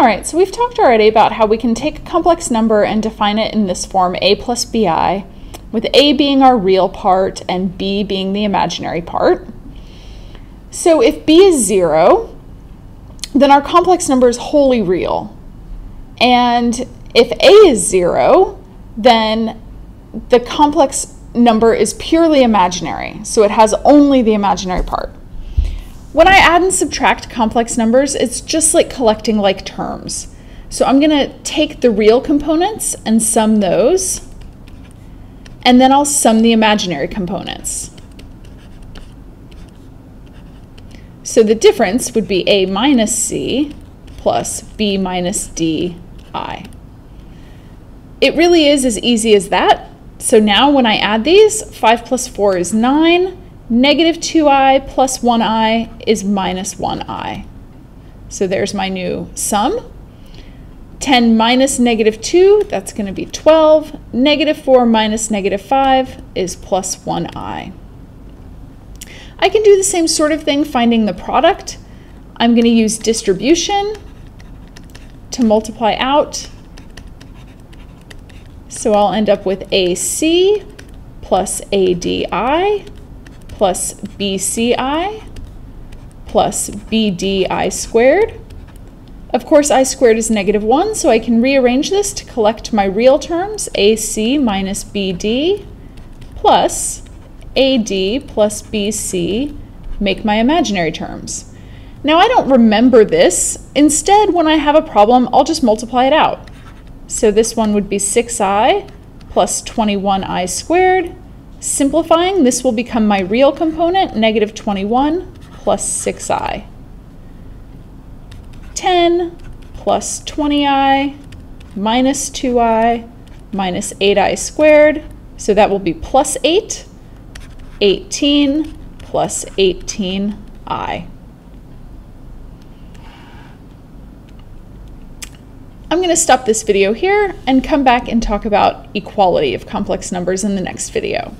All right, so we've talked already about how we can take a complex number and define it in this form, a plus bi, with a being our real part and b being the imaginary part. So if b is 0, then our complex number is wholly real. And if a is 0, then the complex number is purely imaginary, so it has only the imaginary part. When I add and subtract complex numbers, it's just like collecting like terms. So I'm going to take the real components and sum those, and then I'll sum the imaginary components. So the difference would be a minus c plus b minus d i. It really is as easy as that. So now when I add these, 5 plus 4 is 9, negative 2i plus 1i is minus 1i. So there's my new sum. 10 minus negative 2, that's going to be 12. Negative 4 minus negative 5 is plus 1i. I can do the same sort of thing finding the product. I'm going to use distribution to multiply out so I'll end up with AC plus ADI plus BCI plus BDI squared. Of course, I squared is negative 1, so I can rearrange this to collect my real terms, AC minus BD plus AD plus BC make my imaginary terms. Now, I don't remember this. Instead, when I have a problem, I'll just multiply it out. So this one would be 6i plus 21i squared. Simplifying, this will become my real component, negative 21 plus 6i. 10 plus 20i minus 2i minus 8i squared. So that will be plus 8. 18 plus 18i. I'm going to stop this video here and come back and talk about equality of complex numbers in the next video.